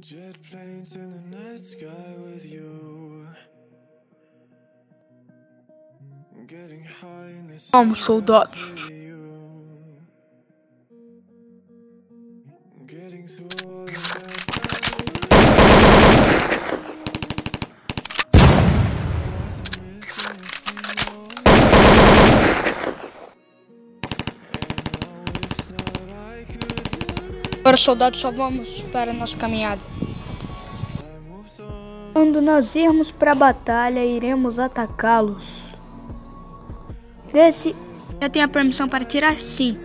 Jet planes in the night sky with you. Getting high in the oh, Vamos, soldados. you. Getting through all the Agora, soldados, só vamos para a nossa caminhada. Quando nós irmos para a batalha, iremos atacá-los. Desse. Eu tenho a permissão para tirar? Sim.